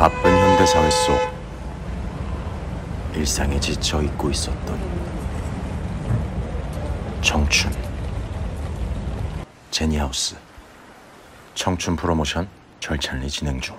바쁜 현대사회 속 일상에 지쳐 있고 있었던 청춘 제니하우스. 청춘 프로모션 절찬리 진행 중.